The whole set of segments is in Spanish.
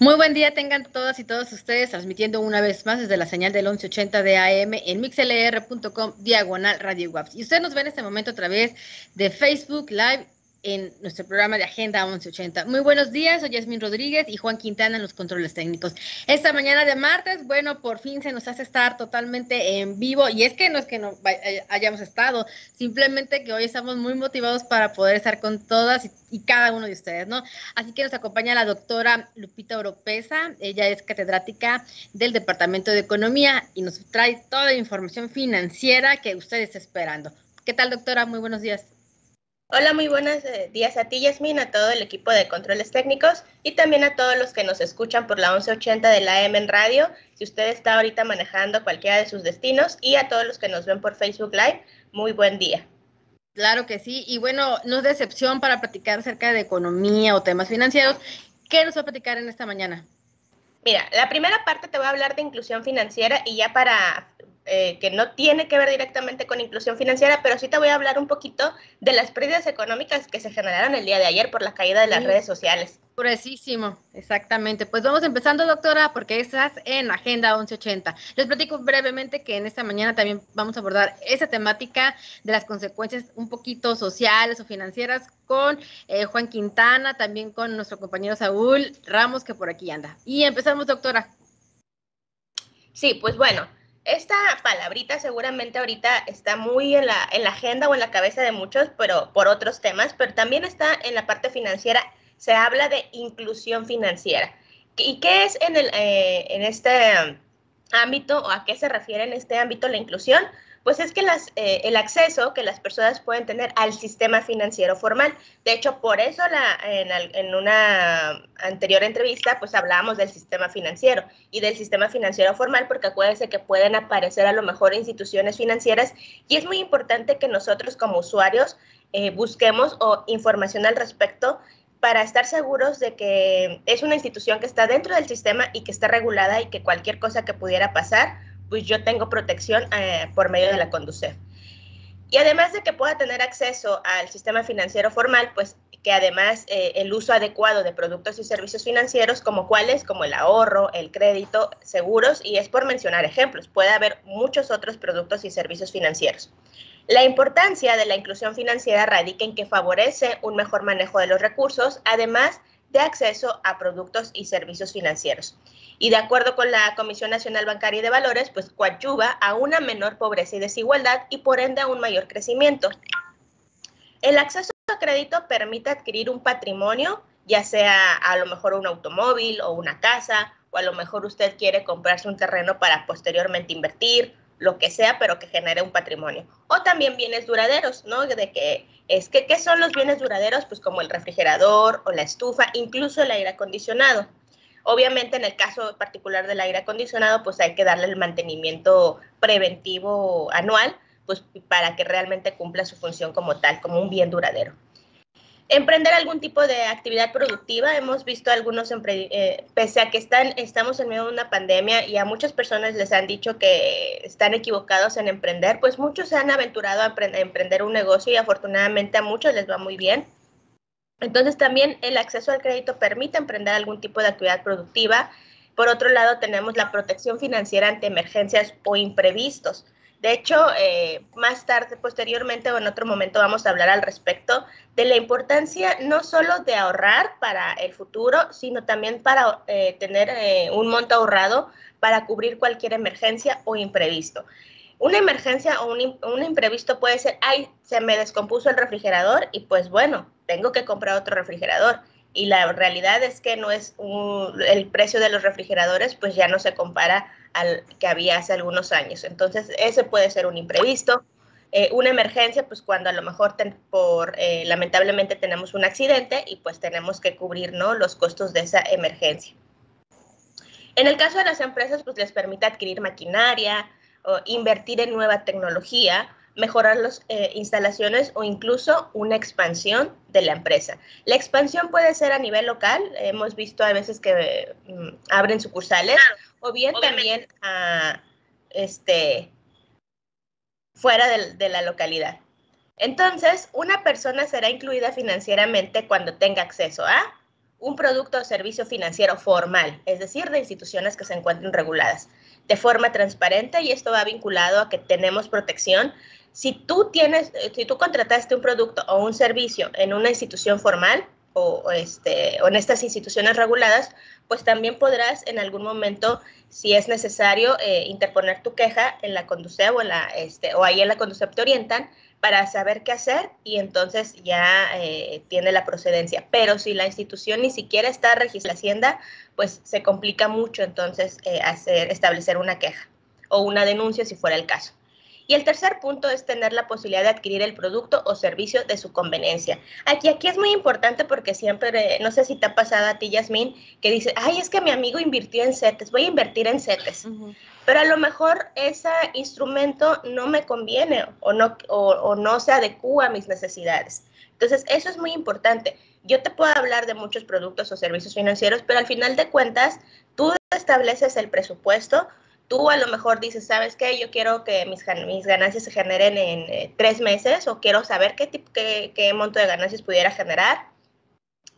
Muy buen día tengan todas y todos ustedes transmitiendo una vez más desde la señal del 1180 de AM en mixlr.com diagonal radio Waps. Y ustedes nos ven en este momento a través de Facebook Live en nuestro programa de Agenda 1180. Muy buenos días, soy Yasmin Rodríguez y Juan Quintana en los controles técnicos. Esta mañana de martes, bueno, por fin se nos hace estar totalmente en vivo y es que no es que no eh, hayamos estado, simplemente que hoy estamos muy motivados para poder estar con todas y, cada uno de ustedes, ¿no? Así que nos acompaña la doctora Lupita Oropesa, ella es catedrática del Departamento de Economía y nos trae toda la información financiera que usted está esperando. ¿Qué tal, doctora? Muy buenos días. Hola, muy buenos eh, días a ti, Yasmin, a todo el equipo de controles técnicos y también a todos los que nos escuchan por la 1180 de la M en radio, si usted está ahorita manejando cualquiera de sus destinos y a todos los que nos ven por Facebook Live, muy buen día. Claro que sí, y bueno, no es decepción para platicar acerca de economía o temas financieros. ¿Qué nos va a platicar en esta mañana? Mira, la primera parte te voy a hablar de inclusión financiera y ya para eh, que no tiene que ver directamente con inclusión financiera, pero sí te voy a hablar un poquito de las pérdidas económicas que se generaron el día de ayer por la caída de las redes sociales. Precisísimo, exactamente. Pues vamos empezando, doctora, porque estás en Agenda 1180. Les platico brevemente que en esta mañana también vamos a abordar esa temática de las consecuencias un poquito sociales o financieras con eh, Juan Quintana, también con nuestro compañero Saúl Ramos, que por aquí anda. Y empezamos, doctora. Sí, pues bueno, esta palabrita seguramente ahorita está muy en la, en la agenda o en la cabeza de muchos, pero por otros temas, pero también está en la parte financiera. Se habla de inclusión financiera. ¿Y qué es en, el, eh, en este ámbito o a qué se refiere en este ámbito la inclusión? Pues es que las, eh, el acceso que las personas pueden tener al sistema financiero formal. De hecho, por eso la, en, en, una anterior entrevista, pues hablábamos del sistema financiero y del sistema financiero formal, porque acuérdense que pueden aparecer a lo mejor instituciones financieras y es muy importante que nosotros como usuarios eh, busquemos o información al respecto para estar seguros de que es una institución que está dentro del sistema y que está regulada y que cualquier cosa que pudiera pasar, pues yo tengo protección eh, por medio de la Conducef. Y además de que pueda tener acceso al sistema financiero formal, pues que además eh, el uso adecuado de productos y servicios financieros como cuáles, como el ahorro, el crédito, seguros, y es por mencionar ejemplos, puede haber muchos otros productos y servicios financieros. La importancia de la inclusión financiera radica en que favorece un mejor manejo de los recursos, además de acceso a productos y servicios financieros y de acuerdo con la Comisión Nacional Bancaria y de Valores, pues coadyuva a una menor pobreza y desigualdad y por ende a un mayor crecimiento. El acceso a crédito permite adquirir un patrimonio, ya sea a lo mejor un automóvil o una casa, o a lo mejor usted quiere comprarse un terreno para posteriormente invertir, lo que sea, pero que genere un patrimonio. O también bienes duraderos, ¿no? De que es que, ¿qué son los bienes duraderos? Pues como el refrigerador o la estufa, incluso el aire acondicionado. Obviamente, en el caso particular del aire acondicionado, pues hay que darle el mantenimiento preventivo anual, pues para que realmente cumpla su función como tal, como un bien duradero. Emprender algún tipo de actividad productiva, hemos visto algunos, eh, pese a que están, estamos en medio de una pandemia y a muchas personas les han dicho que están equivocados en emprender, pues muchos se han aventurado a emprender un negocio y afortunadamente a muchos les va muy bien. Entonces también el acceso al crédito permite emprender algún tipo de actividad productiva. Por otro lado, tenemos la protección financiera ante emergencias o imprevistos. De hecho, eh, más tarde, posteriormente o en otro momento vamos a hablar al respecto de la importancia no solo de ahorrar para el futuro, sino también para eh, tener eh, un monto ahorrado para cubrir cualquier emergencia o imprevisto. Una emergencia o un, un imprevisto puede ser, ay, se me descompuso el refrigerador y pues bueno, tengo que comprar otro refrigerador. Y la realidad es que no es el precio de los refrigeradores, pues ya no se compara al que había hace algunos años. Entonces, ese puede ser un imprevisto. Eh, una emergencia, pues cuando a lo mejor por eh, lamentablemente tenemos un accidente y pues tenemos que cubrir ¿no? los costos de esa emergencia. En el caso de las empresas, pues les permite adquirir maquinaria o invertir en nueva tecnología mejorar las eh, instalaciones o incluso una expansión de la empresa. La expansión puede ser a nivel local, hemos visto a veces que mm, abren sucursales, o bien también a, este, fuera de, la localidad. Entonces, una persona será incluida financieramente cuando tenga acceso a un producto o servicio financiero formal, es decir, de instituciones que se encuentren reguladas, de forma transparente y esto va vinculado a que tenemos protección. Si tú tienes, eh, si tú contrataste un producto o un servicio en una institución formal este, o en estas instituciones reguladas, pues también podrás en algún momento, si es necesario, eh, interponer tu queja en la Conducef o, la, este, o ahí en la Conducef te orientan para saber qué hacer y entonces ya eh, tiene la procedencia. Pero si la institución ni siquiera está registrada en Hacienda, pues se complica mucho entonces eh, hacer, establecer una queja o una denuncia si fuera el caso. Y el tercer punto es tener la posibilidad de adquirir el producto o servicio de su conveniencia. Aquí, aquí es muy importante porque siempre, no sé si te ha pasado a ti, Yasmín, que dice, ay, es que mi amigo invirtió en CETES, voy a invertir en CETES. Pero a lo mejor ese instrumento no me conviene o no, o no se adecua a mis necesidades. Entonces, eso es muy importante. Yo te puedo hablar de muchos productos o servicios financieros, pero al final de cuentas, tú estableces el presupuesto, tú a lo mejor dices, ¿sabes qué? Yo quiero que mis, mis ganancias se generen en eh, tres meses o quiero saber qué, tipo, qué, qué monto de ganancias pudiera generar.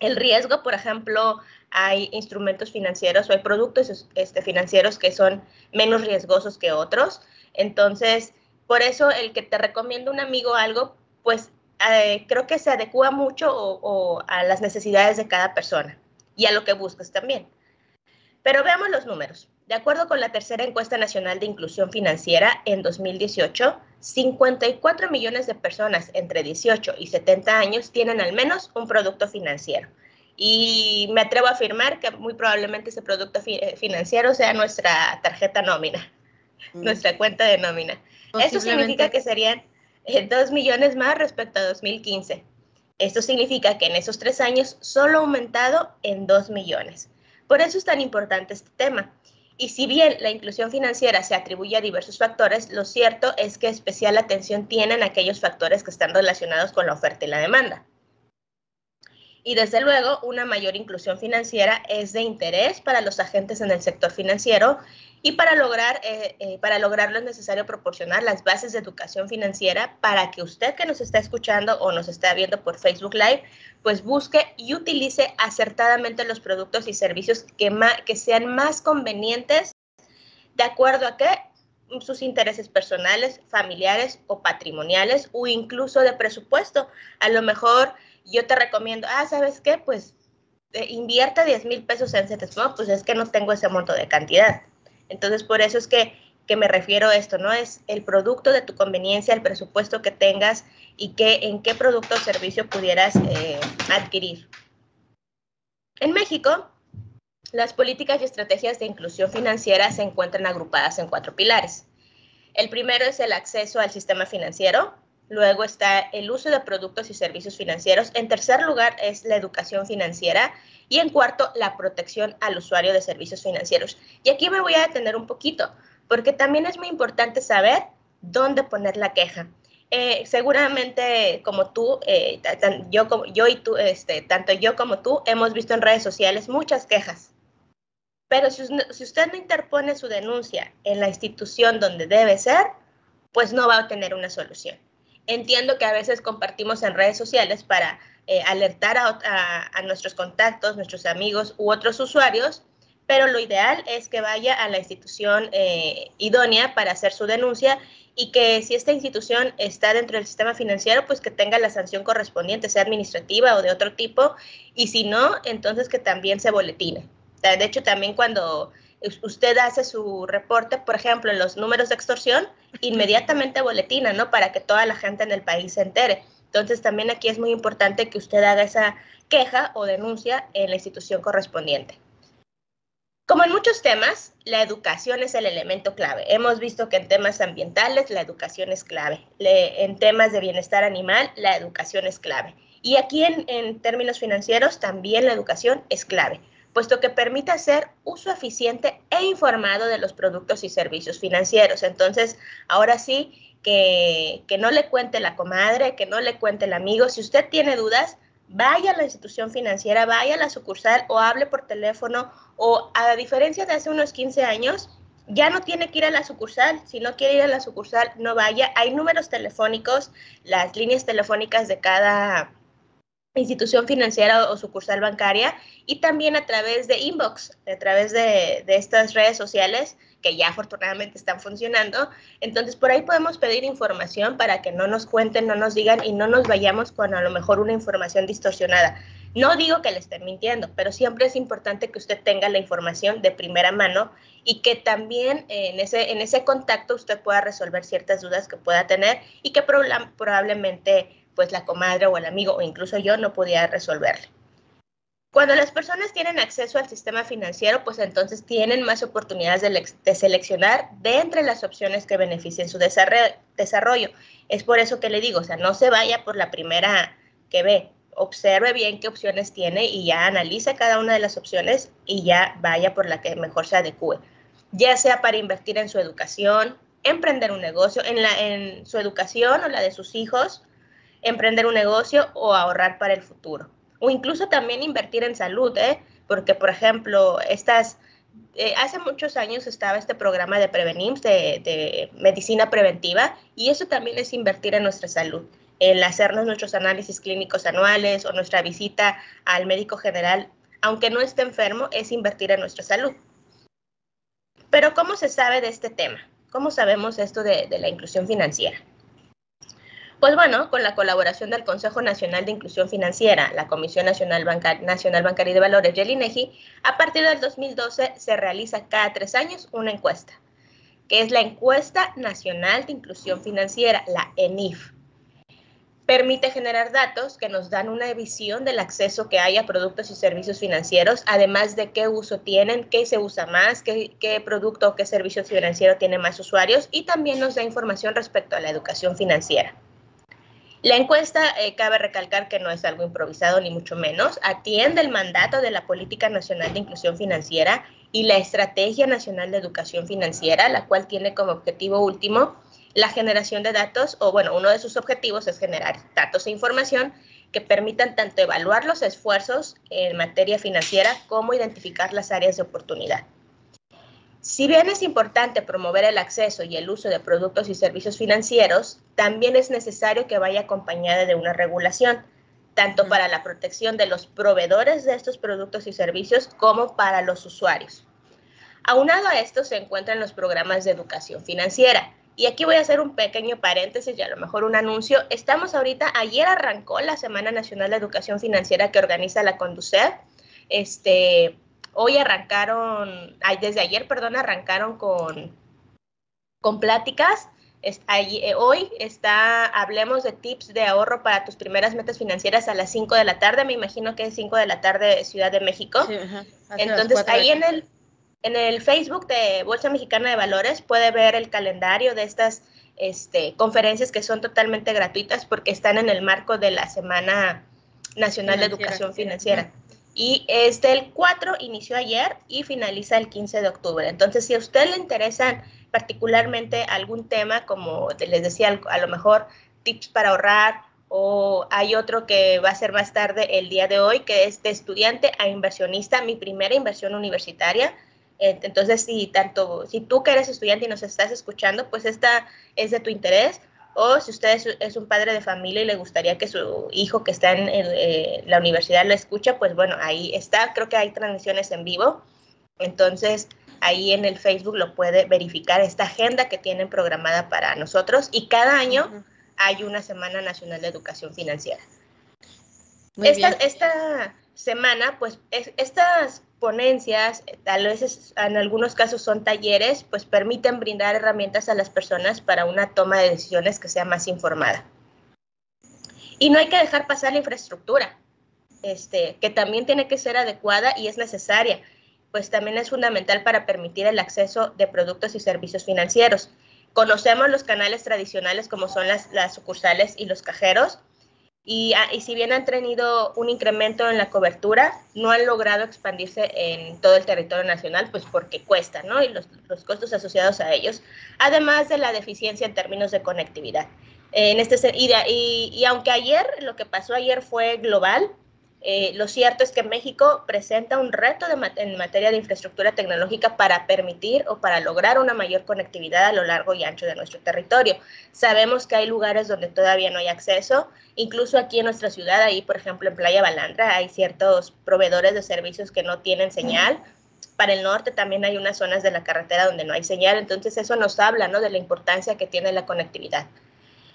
El riesgo, por ejemplo, hay instrumentos financieros o hay productos este, financieros que son menos riesgosos que otros. Entonces, por eso el que te recomienda un amigo algo, pues eh, creo que se adecua mucho o a las necesidades de cada persona y a lo que buscas también. Pero veamos los números. De acuerdo con la tercera encuesta nacional de inclusión financiera en 2018, 54 millones de personas entre 18 y 70 años tienen al menos un producto financiero. Y me atrevo a afirmar que muy probablemente ese producto eh, financiero sea nuestra tarjeta nómina, mm. nuestra cuenta de nómina. Eso significa que serían 2 eh, millones más respecto a 2015. Esto significa que en esos tres años solo ha aumentado en 2 millones. Por eso es tan importante este tema. Y si bien la inclusión financiera se atribuye a diversos factores, lo cierto es que especial atención tienen aquellos factores que están relacionados con la oferta y la demanda. Y desde luego, una mayor inclusión financiera es de interés para los agentes en el sector financiero y para, lograr, eh, eh, para lograrlo es necesario proporcionar las bases de educación financiera para que usted que nos está escuchando o nos está viendo por Facebook Live, pues busque y utilice acertadamente los productos y servicios que, que sean más convenientes de acuerdo a qué sus intereses personales, familiares o patrimoniales o incluso de presupuesto. A lo mejor yo te recomiendo, ah, ¿sabes qué? Pues eh, invierta 10 mil pesos en CETES. No, pues es que no tengo ese monto de cantidad. Entonces, por eso es que, me refiero a esto, ¿no? Es el producto de tu conveniencia, el presupuesto que tengas y que, en qué producto o servicio pudieras eh, adquirir. En México, las políticas y estrategias de inclusión financiera se encuentran agrupadas en cuatro pilares. El primero es el acceso al sistema financiero, luego está el uso de productos y servicios financieros, en tercer lugar es la educación financiera y en cuarto, la protección al usuario de servicios financieros. Y aquí me voy a detener un poquito, porque también es muy importante saber dónde poner la queja. Eh, seguramente como tú, eh, yo, como, yo y tú, este, tanto yo como tú, hemos visto en redes sociales muchas quejas. Pero si, si usted no interpone su denuncia en la institución donde debe ser, pues no va a obtener una solución. Entiendo que a veces compartimos en redes sociales para eh, alertar a, nuestros contactos, nuestros amigos u otros usuarios, pero lo ideal es que vaya a la institución eh, idónea para hacer su denuncia y que si esta institución está dentro del sistema financiero, pues que tenga la sanción correspondiente, sea administrativa o de otro tipo, y si no, entonces que también se boletine. De hecho, también cuando usted hace su reporte, por ejemplo, en los números de extorsión, inmediatamente boletina, ¿no? Para que toda la gente en el país se entere. Entonces, también aquí es muy importante que usted haga esa queja o denuncia en la institución correspondiente. Como en muchos temas, la educación es el elemento clave. Hemos visto que en temas ambientales la educación es clave. en temas de bienestar animal, la educación es clave. Y aquí en, en términos financieros también la educación es clave, puesto que permite hacer uso eficiente e informado de los productos y servicios financieros. Entonces, ahora sí, que, no le cuente la comadre, que no le cuente el amigo. Si usted tiene dudas, vaya a la institución financiera, vaya a la sucursal o hable por teléfono o a diferencia de hace unos 15 años, ya no tiene que ir a la sucursal. Si no quiere ir a la sucursal, no vaya. Hay números telefónicos, las líneas telefónicas de cada, institución financiera o sucursal bancaria y también a través de inbox, a través de, de, estas redes sociales que ya afortunadamente están funcionando. Entonces, por ahí podemos pedir información para que no nos cuenten, no nos digan y no nos vayamos con a lo mejor una información distorsionada. No digo que le estén mintiendo, pero siempre es importante que usted tenga la información de primera mano y que también en ese, en ese contacto usted pueda resolver ciertas dudas que pueda tener y que probablemente pues la comadre o el amigo o incluso yo no podía resolverle. Cuando las personas tienen acceso al sistema financiero, pues entonces tienen más oportunidades de, seleccionar de entre las opciones que beneficien su desarrollo. Es por eso que le digo, o sea, no se vaya por la primera que ve, observe bien qué opciones tiene y ya analice cada una de las opciones y ya vaya por la que mejor se adecue, ya sea para invertir en su educación, emprender un negocio, en, la, en su educación o la de sus hijos, emprender un negocio o ahorrar para el futuro o incluso también invertir en salud, ¿eh? porque por ejemplo, estas, eh, hace muchos años estaba este programa de Prevenims, de, medicina preventiva, y eso también es invertir en nuestra salud, el hacernos nuestros análisis clínicos anuales o nuestra visita al médico general, aunque no esté enfermo, es invertir en nuestra salud. Pero ¿cómo se sabe de este tema? ¿Cómo sabemos esto de la inclusión financiera? Pues bueno, con la colaboración del Consejo Nacional de Inclusión Financiera, la Comisión Nacional, Nacional Bancaria de Valores y el INEGI, a partir del 2012 se realiza cada tres años una encuesta, que es la Encuesta Nacional de Inclusión Financiera, la ENIF. Permite generar datos que nos dan una visión del acceso que hay a productos y servicios financieros, además de qué uso tienen, qué se usa más, qué, qué producto o qué servicio financiero tiene más usuarios y también nos da información respecto a la educación financiera. La encuesta, eh, cabe recalcar que no es algo improvisado ni mucho menos, atiende el mandato de la Política Nacional de Inclusión Financiera y la Estrategia Nacional de Educación Financiera, la cual tiene como objetivo último la generación de datos, o bueno, uno de sus objetivos es generar datos e información que permitan tanto evaluar los esfuerzos en materia financiera como identificar las áreas de oportunidad. Si bien es importante promover el acceso y el uso de productos y servicios financieros, también es necesario que vaya acompañada de una regulación, tanto para la protección de los proveedores de estos productos y servicios como para los usuarios. Aunado a esto se encuentran los programas de educación financiera. Y aquí voy a hacer un pequeño paréntesis y a lo mejor un anuncio. Estamos ahorita, ayer arrancó la Semana Nacional de Educación Financiera que organiza la Conducef. Este, Hoy arrancaron, desde ayer, perdón, arrancaron con, con pláticas. Eh, hoy está, hablemos de tips de ahorro para tus primeras metas financieras a las 5 de la tarde. Me imagino que es 5 de la tarde Ciudad de México. Entonces, ahí en el, en el Facebook de Bolsa Mexicana de Valores puede ver el calendario de estas este, conferencias que son totalmente gratuitas porque están en el marco de la Semana Nacional de Educación Financiera y es del 4, inició ayer y finaliza el 15 de octubre. Entonces, si a usted le interesan particularmente algún tema, como les decía, a lo mejor tips para ahorrar, o hay otro que va a ser más tarde el día de hoy, que es de estudiante a inversionista, mi primera inversión universitaria. Entonces, si tanto, si tú que eres estudiante y nos estás escuchando, pues esta es de tu interés o si usted es, un padre de familia y le gustaría que su hijo que está en eh, la universidad lo escucha, pues bueno, ahí está. Creo que hay transmisiones en vivo. Entonces, ahí en el Facebook lo puede verificar esta agenda que tienen programada para nosotros. Y cada año hay una Semana Nacional de Educación Financiera. esta, esta semana, pues estas ponencias, tal vez en algunos casos son talleres, pues permiten brindar herramientas a las personas para una toma de decisiones que sea más informada. Y no hay que dejar pasar la infraestructura, este, que también tiene que ser adecuada y es necesaria, pues también es fundamental para permitir el acceso de productos y servicios financieros. Conocemos los canales tradicionales como son las sucursales y los cajeros, Ah, y, si bien han tenido un incremento en la cobertura, no han logrado expandirse en todo el territorio nacional, pues porque cuesta, ¿no? Y los, costos asociados a ellos, además de la deficiencia en términos de conectividad. En este, y, y, aunque ayer, lo que pasó ayer fue global, Eh, lo cierto es que México presenta un reto en materia de infraestructura tecnológica para permitir o para lograr una mayor conectividad a lo largo y ancho de nuestro territorio. Sabemos que hay lugares donde todavía no hay acceso, incluso aquí en nuestra ciudad, ahí por ejemplo en Playa Balandra, hay ciertos proveedores de servicios que no tienen señal. Para el norte también hay unas zonas de la carretera donde no hay señal, entonces eso nos habla ¿no? de la importancia que tiene la conectividad.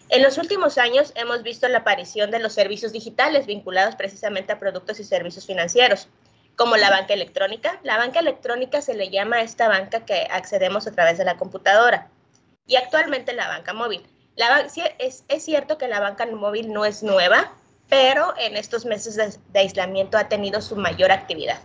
En los últimos años hemos visto la aparición de los servicios digitales vinculados precisamente a productos y servicios financieros, como la banca electrónica. La banca electrónica se le llama a esta banca que accedemos a través de la computadora y actualmente la banca móvil. es, cierto que la banca móvil no es nueva, pero en estos meses de aislamiento ha tenido su mayor actividad.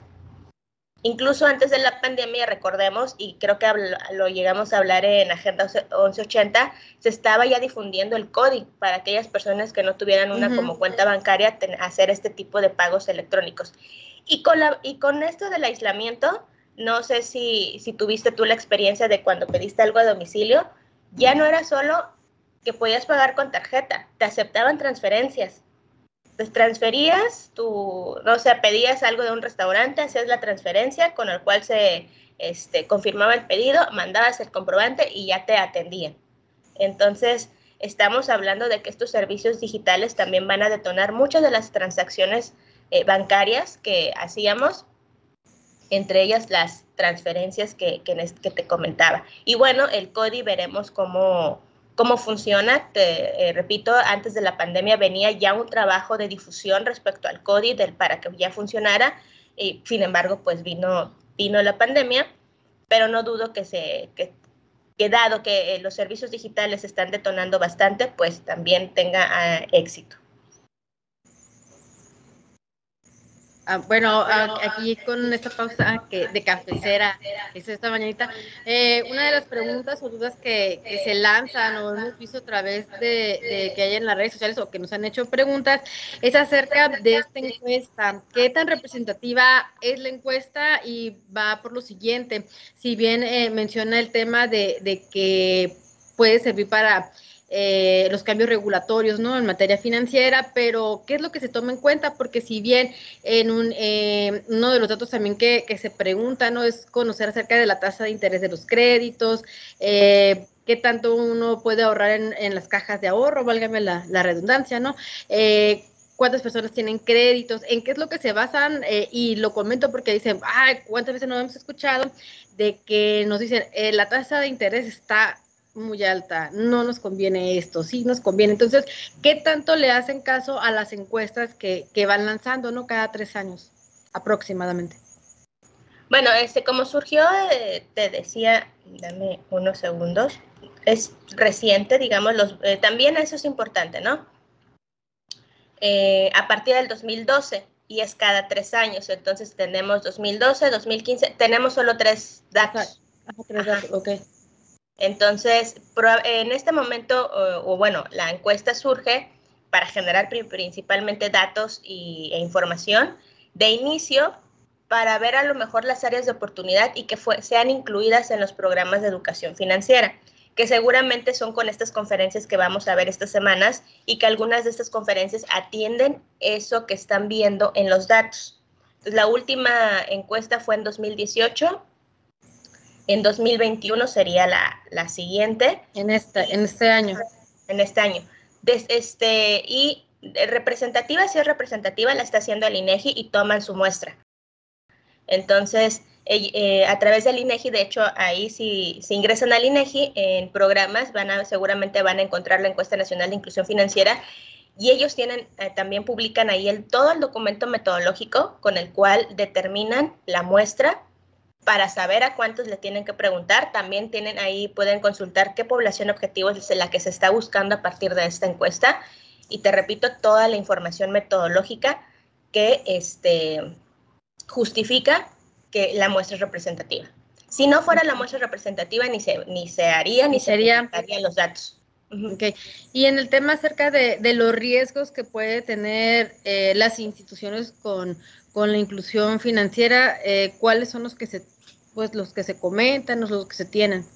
Incluso antes de la pandemia, recordemos, y creo que lo llegamos a hablar en Agenda 1180, se estaba ya difundiendo el código para aquellas personas que no tuvieran una como cuenta bancaria, hacer este tipo de pagos electrónicos. Y con, la, y con esto del aislamiento, no sé si, si tuviste tú la experiencia de cuando pediste algo a domicilio, ya no era solo que podías pagar con tarjeta, te aceptaban transferencias pues transferías tu, no sé, pedías algo de un restaurante, hacías la transferencia con el cual se este, confirmaba el pedido, mandabas el comprobante y ya te atendían. Entonces, estamos hablando de que estos servicios digitales también van a detonar muchas de las transacciones eh, bancarias que hacíamos, entre ellas las transferencias que, que, que te comentaba. Y bueno, el CODI veremos cómo cómo funciona. Te eh, repito, antes de la pandemia venía ya un trabajo de difusión respecto al CODI para que ya funcionara. Y, sin embargo, pues vino, vino la pandemia, pero no dudo que se que, dado que eh, los servicios digitales están detonando bastante, pues también tenga ah, éxito. Ah, bueno, aquí con esta pausa que, de cafecera que hizo esta mañanita, eh, una de las preguntas o dudas que, se lanzan o hemos visto a través de, que hay en las redes sociales o que nos han hecho preguntas es acerca de esta encuesta. ¿Qué tan representativa es la encuesta? Y va por lo siguiente, si bien eh, menciona el tema de, de que puede servir para eh, los cambios regulatorios ¿no? en materia financiera, pero ¿qué es lo que se toma en cuenta? Porque si bien en un, eh, uno de los datos también que, se pregunta ¿no? es conocer acerca de la tasa de interés de los créditos, eh, qué tanto uno puede ahorrar en, las cajas de ahorro, válgame la, redundancia, ¿no? cuántas personas tienen créditos, en qué es lo que se basan, y lo comento porque dicen, ay, cuántas veces no hemos escuchado de que nos dicen, la tasa de interés está muy alta, no nos conviene esto, sí nos conviene. Entonces, ¿qué tanto le hacen caso a las encuestas que, van lanzando, no? Cada tres años aproximadamente. Bueno, este, como surgió, eh, te decía, dame unos segundos, es reciente, digamos, los, eh, también eso es importante, ¿no? Eh, a partir del 2012 y es cada tres años, entonces tenemos 2012, 2015, tenemos solo tres datos. tres datos, ok. Entonces, en este momento, o, bueno, la encuesta surge para generar principalmente datos y, e información de inicio para ver a lo mejor las áreas de oportunidad y que sean incluidas en los programas de educación financiera, que seguramente son con estas conferencias que vamos a ver estas semanas y que algunas de estas conferencias atienden eso que están viendo en los datos. la última encuesta fue en 2018 en 2021 sería la, la siguiente. En este, en este año. En este año. este, y representativa, si es representativa, la está haciendo el INEGI y toman su muestra. Entonces, eh, a través del INEGI, de hecho, ahí si, si ingresan al INEGI en programas, van a, seguramente van a encontrar la encuesta nacional de inclusión financiera y ellos tienen, eh, también publican ahí el, todo el documento metodológico con el cual determinan la muestra para saber a cuántos le tienen que preguntar. También tienen ahí, pueden consultar qué población objetivo es la que se está buscando a partir de esta encuesta. Y te repito, toda la información metodológica que este, justifica que la muestra es representativa. Si no fuera la muestra representativa, ni se, ni se haría, ni, se harían los datos. Okay. Y en el tema acerca de, los riesgos que puede tener eh, las instituciones con, con la inclusión financiera, eh, ¿cuáles son los que se, pues los que se comentan, los que se tienen?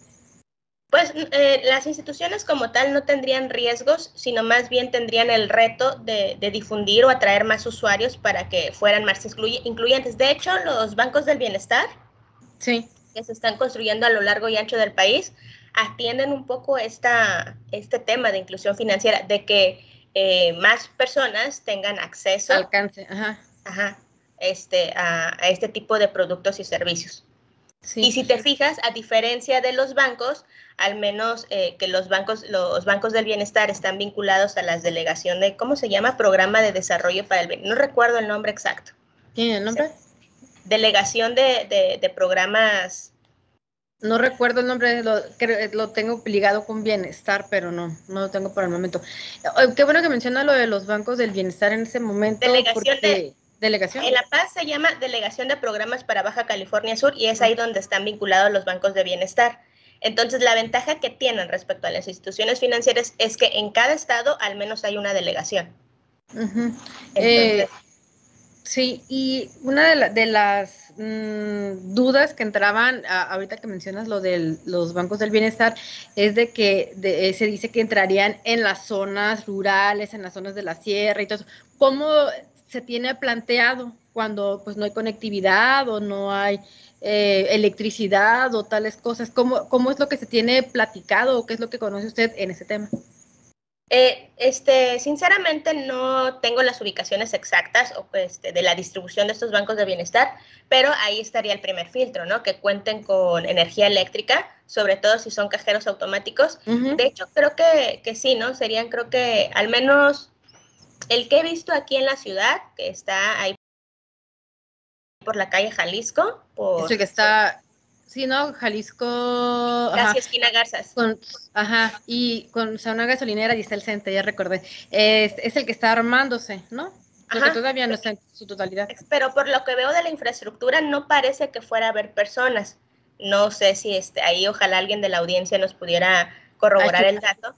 Pues eh, las instituciones como tal no tendrían riesgos, sino más bien tendrían el reto de, difundir o atraer más usuarios para que fueran más incluyentes. De hecho, los bancos del bienestar sí. que se están construyendo a lo largo y ancho del país atienden un poco esta, este tema de inclusión financiera, de que eh, más personas tengan acceso alcance ajá. Este, a, este tipo de productos y servicios. Y si te fijas, a diferencia de los bancos, al menos eh, que los bancos, los bancos del bienestar están vinculados a las delegaciones de, ¿cómo se llama? Programa de Desarrollo para el Bienestar. No recuerdo el nombre exacto. ¿Tiene el nombre? Delegación de, de, programas. No recuerdo el nombre, lo, lo tengo ligado con bienestar, pero no, no lo tengo por el momento. Qué bueno que menciona lo de los bancos del bienestar en ese momento. Delegación de Delegación. En La Paz se llama Delegación de Programas para Baja California Sur y es ahí donde están vinculados los bancos de bienestar. Entonces, la ventaja que tienen respecto a las instituciones financieras es que en cada estado al menos hay una delegación. Eh, sí, y una de, las mm, dudas que entraban, ahorita que mencionas lo de los bancos del bienestar, es de que eh, se dice que entrarían en las zonas rurales, en las zonas de la sierra y todo eso. ¿Cómo se tiene planteado cuando pues no hay conectividad o no hay eh, electricidad o tales cosas? ¿Cómo, ¿Cómo es lo que se tiene platicado o qué es lo que conoce usted en ese tema? Eh, este, sinceramente no tengo las ubicaciones exactas o, este, de la distribución de estos bancos de bienestar, pero ahí estaría el primer filtro, ¿no? Que cuenten con energía eléctrica, sobre todo si son cajeros automáticos. De hecho, creo que, que sí, ¿no? Serían, creo que al menos el que he visto aquí en la ciudad, que está ahí por la calle Jalisco. Por, que está, sí, ¿no? Jalisco. Casi esquina Garzas. ajá, y con una gasolinera y está el centro, ya recordé. Es, es el que está armándose, ¿no? Porque todavía no está en su totalidad. Pero por lo que veo de la infraestructura, no parece que fuera a haber personas. No sé si este, ahí ojalá alguien de la audiencia nos pudiera corroborar el dato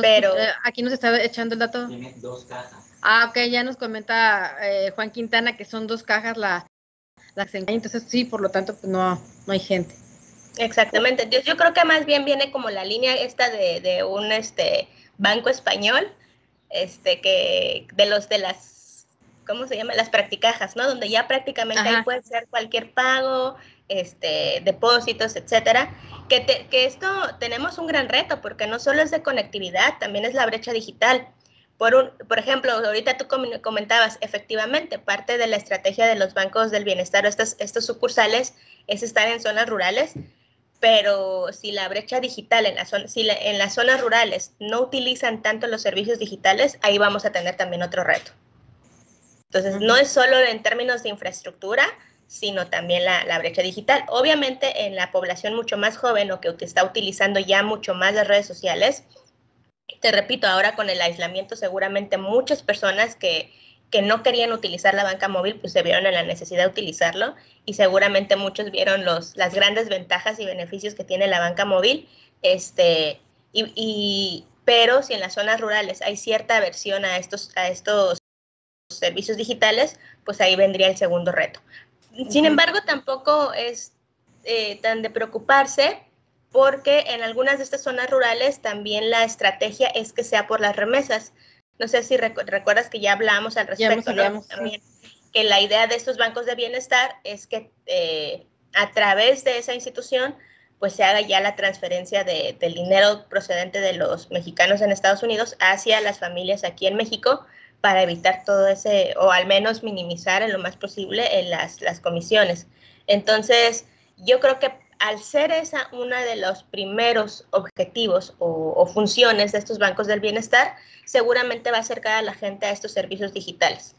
pero eh, aquí nos está echando el dato. Tiene dos cajas. Ah, ok, ya nos comenta eh, Juan Quintana que son dos cajas la, las entonces sí, por lo tanto, pues no, no hay gente. Exactamente. Yo, yo creo que más bien viene como la línea esta de, de un este banco español, este que de los de las ¿cómo se llama? Las practicajas, ¿no? Donde ya prácticamente ahí puede ser cualquier pago, este, depósitos, etcétera, que, esto tenemos un gran reto porque no solo es de conectividad, también es la brecha digital. Por, un, por ejemplo, ahorita tú comentabas, efectivamente, parte de la estrategia de los bancos del bienestar o estos, sucursales es estar en zonas rurales, pero si la brecha digital en, la si en las zonas rurales no utilizan tanto los servicios digitales, ahí vamos a tener también otro reto. Entonces, no es solo en términos de infraestructura, sino también la, brecha digital. Obviamente en la población mucho más joven o que está utilizando ya mucho más las redes sociales, te repito, ahora con el aislamiento seguramente muchas personas que, que no querían utilizar la banca móvil, pues se vieron en la necesidad de utilizarlo y seguramente muchos vieron los, las grandes ventajas y beneficios que tiene la banca móvil. Este, y, pero si en las zonas rurales hay cierta aversión a estos, a estos servicios digitales, pues ahí vendría el segundo reto. Sin embargo, tampoco es eh, tan de preocuparse porque en algunas de estas zonas rurales también la estrategia es que sea por las remesas. No sé si recuerdas que ya hablamos al respecto, que la idea de estos bancos de bienestar es que eh, a través de esa institución pues se haga ya la transferencia de, del dinero procedente de los mexicanos en Estados Unidos hacia las familias aquí en México para evitar todo ese, o al menos minimizar en lo más posible en las, las comisiones. Entonces, yo creo que al ser esa una de los primeros objetivos o, funciones de estos bancos del bienestar, seguramente va a acercar a la gente a estos servicios digitales.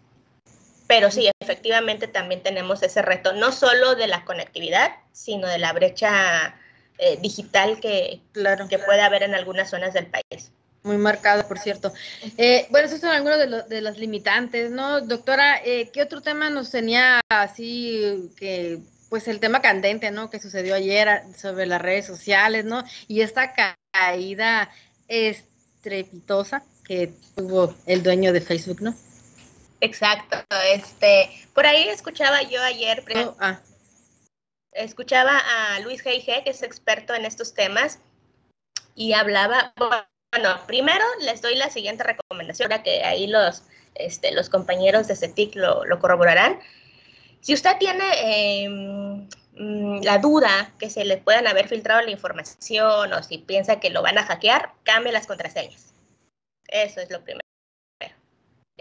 Pero sí, efectivamente también tenemos ese reto, no solo de la conectividad, sino de la brecha eh, digital que, claro, que puede haber en algunas zonas del país. Muy marcado, por cierto. Eh, bueno, esos son algunos de, de las limitantes, ¿no? Doctora, eh, ¿qué otro tema nos tenía así que, pues el tema candente, ¿no? Que sucedió ayer sobre las redes sociales, ¿no? Y esta caída estrepitosa que tuvo el dueño de Facebook, ¿no? Exacto, este, por ahí escuchaba yo ayer. ah. escuchaba a Luis G.I.G., que es experto en estos temas, y hablaba, bueno, primero les doy la siguiente recomendación, ahora que ahí los, este, los compañeros de CETIC lo, lo corroborarán. Si usted tiene mm, la duda que se le puedan haber filtrado la información o si piensa que lo van a hackear, cambie las contraseñas. Eso es lo primero.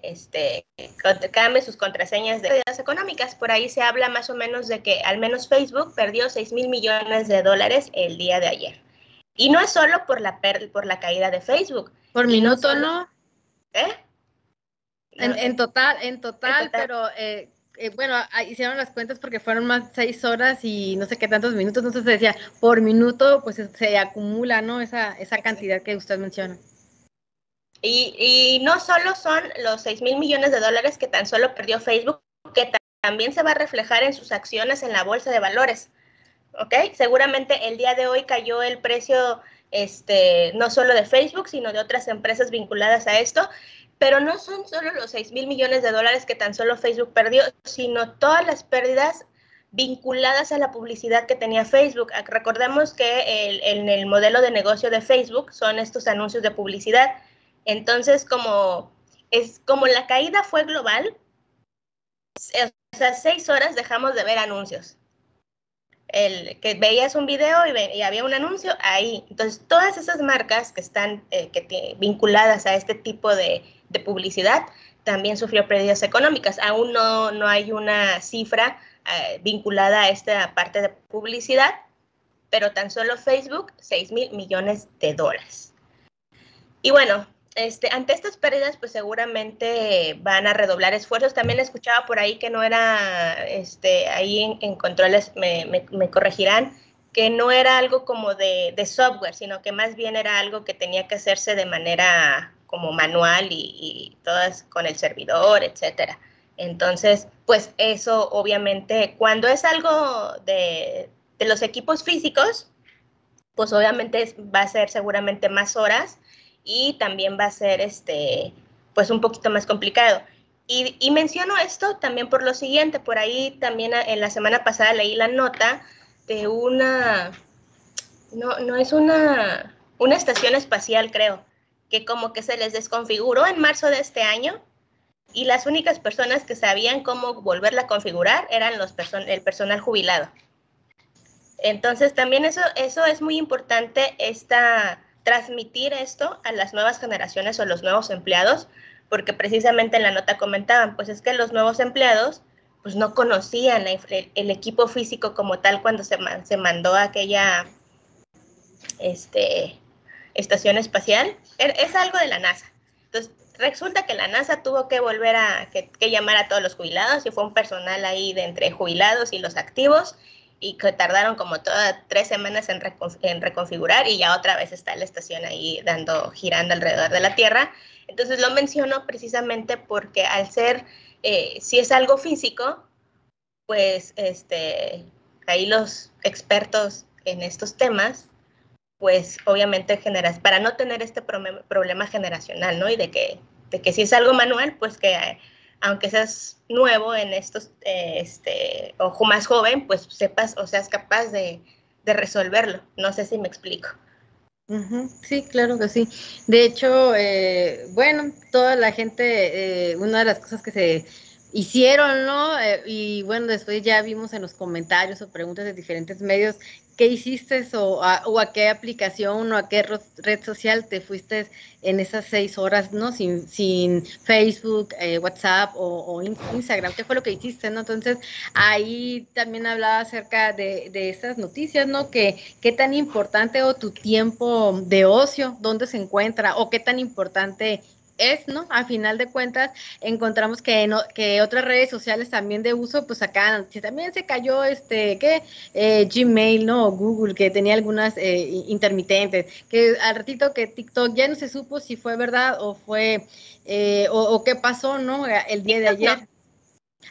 Este, cambie sus contraseñas de pérdidas económicas. Por ahí se habla más o menos de que al menos Facebook perdió 6 mil millones de dólares el día de ayer. Y no es solo por la, por la caída de Facebook. Por minuto, ¿no? ¿Eh? en, total, en total, pero eh, eh, bueno, hicieron las cuentas porque fueron más seis horas y no sé qué tantos minutos, entonces se decía, por minuto, pues se acumula, ¿no? Esa, esa cantidad que usted menciona. Y, y no solo son los 6 mil millones de dólares que tan solo perdió Facebook, que también se va a reflejar en sus acciones en la bolsa de valores. ¿Ok? Seguramente el día de hoy cayó el precio este, no solo de Facebook, sino de otras empresas vinculadas a esto. Pero no son solo los 6 mil millones de dólares que tan solo Facebook perdió, sino todas las pérdidas vinculadas a la publicidad que tenía Facebook. Recordemos que en el modelo de negocio de Facebook son estos anuncios de publicidad. Entonces, como, es, como la caída fue global, o sea, seis horas dejamos de ver anuncios. El, que veías un video y, había un anuncio ahí. Entonces, todas esas marcas que están eh, que vinculadas a este tipo de, de publicidad, también sufrió pérdidas económicas. Aún no, no hay una cifra eh, vinculada a esta parte de publicidad, pero tan solo Facebook, 6 mil millones de dólares. Y bueno, este, ante estas pérdidas, pues seguramente van a redoblar esfuerzos. También escuchaba por ahí que no era, este, ahí en, controles me, me, corregirán, que no era algo como de, de, software, sino que más bien era algo que tenía que hacerse de manera como manual y, todas con el servidor, etcétera. Entonces, pues eso obviamente, cuando es algo de, los equipos físicos, pues obviamente va a ser seguramente más horas y también va a ser este, pues un poquito más complicado. Y, y, menciono esto también por lo siguiente, por ahí también en la semana pasada leí la nota de una, no, no es una, una estación espacial creo, que como que se les desconfiguró en marzo de este año y las únicas personas que sabían cómo volverla a configurar eran los el personal jubilado. Entonces también eso, eso es muy importante, esta, transmitir esto a las nuevas generaciones o los nuevos empleados, porque precisamente en la nota comentaban, pues es que los nuevos empleados pues no conocían el, equipo físico como tal cuando se, se mandó aquella, este, estación espacial, er, es algo de la NASA. Entonces, resulta que la NASA tuvo que volver a que, llamar a todos los jubilados y fue un personal ahí de entre jubilados y los activos y que tardaron como todas tres semanas en, reconfigurar y ya otra vez está la estación ahí dando, girando alrededor de la Tierra. Entonces lo menciono precisamente porque al ser, eh, si es algo físico, pues este, ahí los expertos en estos temas pues obviamente generas, para no tener este problema generacional, ¿no? Y de que, de que si es algo manual, pues que aunque seas nuevo en estos, este, o más joven, pues sepas o seas capaz de, resolverlo. No sé si me explico. Sí, claro que sí. De hecho, eh, bueno, toda la gente, eh, una de las cosas que se hicieron, ¿no? Eh, y bueno, después ya vimos en los comentarios o preguntas de diferentes medios qué hiciste o a, o a qué aplicación o a qué red social te fuiste en esas seis horas, ¿no? Sin, sin Facebook, eh, WhatsApp o, Instagram, ¿qué fue lo que hiciste, ¿no? Entonces, ahí también hablaba acerca de, de estas noticias, ¿no? Que qué tan importante o tu tiempo de ocio, dónde se encuentra o qué tan importante es, ¿no? A final de cuentas, encontramos que, no, que otras redes sociales también de uso, pues acá si también se cayó, este, ¿qué? Eh, Gmail, ¿no? Google, que tenía algunas eh, intermitentes, que al ratito que TikTok ya no se supo si fue verdad o fue, eh, o, qué pasó, ¿no? El día de ayer.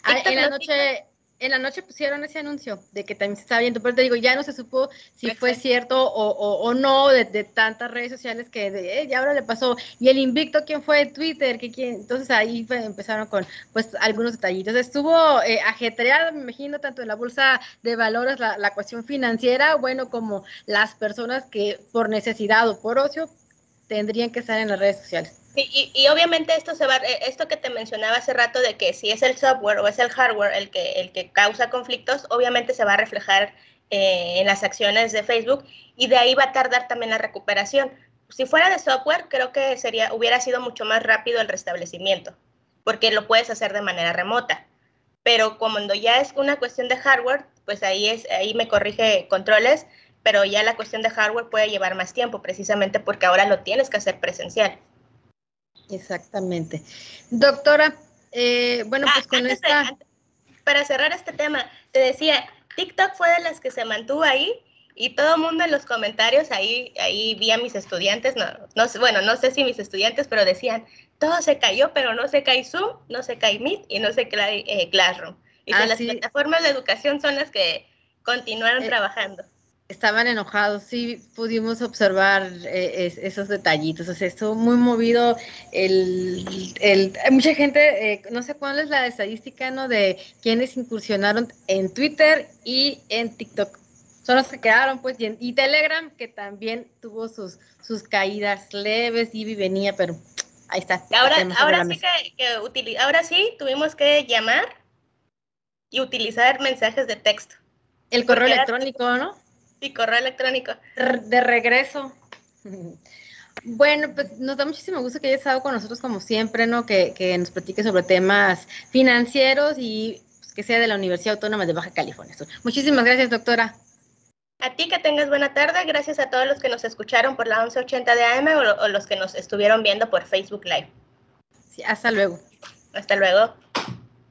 Ah, en la noche, en la noche pusieron ese anuncio de que también se estaba viendo, pero te digo, ya no se supo si fue cierto o, o, no de, tantas redes sociales que de, eh, ya ahora le pasó. Y el invicto, ¿quién fue? Twitter, que quién? Entonces ahí empezaron con pues algunos detallitos. Estuvo eh, ajetreado, me imagino, tanto en la bolsa de valores, la, la cuestión financiera, bueno, como las personas que por necesidad o por ocio tendrían que estar en las redes sociales. Sí, y, obviamente esto se va, eh, esto que te mencionaba hace rato de que si es el software o es el hardware el que, el que causa conflictos, obviamente se va a reflejar eh, en las acciones de Facebook y de ahí va a tardar también la recuperación. Si fuera de software, creo que sería, hubiera sido mucho más rápido el restablecimiento, porque lo puedes hacer de manera remota. Pero cuando ya es una cuestión de hardware, pues ahí es, ahí me corrige controles, pero ya la cuestión de hardware puede llevar más tiempo, precisamente porque ahora lo tienes que hacer presencial. Exactamente. Doctora, eh, bueno, pues ah, con esta... para cerrar este tema, te decía, TikTok fue de las que se mantuvo ahí y todo el mundo en los comentarios, ahí, ahí vi a mis estudiantes, no, no, bueno, no sé si mis estudiantes, pero decían, todo se cayó, pero no se cae Zoom, no se cae Meet y no se cae eh, Classroom. Y ah, las plataformas de educación son las que continuaron eh, trabajando. Estaban enojados, sí pudimos observar eh, esos detallitos, o sea, estuvo muy movido el, el mucha gente, eh, no sé cuál es la estadística, ¿no? De quienes incursionaron en Twitter y en TikTok. Son los que quedaron, pues, y, Telegram, que también tuvo sus, sus caídas leves, y venía, pero ahí está. Ahora, ahora sí que, ahora sí tuvimos que llamar y utilizar mensajes de texto. El correo electrónico, ¿no? Sí, correo electrónico. De regreso. Bueno, pues nos da muchísimo gusto que haya estado con nosotros como siempre, ¿no? Que, nos platique sobre temas financieros y pues, que sea de la Universidad Autónoma de Baja California Muchísimas gracias, doctora. A ti que tengas buena tarde, gracias a todos los que nos escucharon por la 1180 de AM o, o los que nos estuvieron viendo por Facebook Live. Sí, hasta luego. Hasta luego.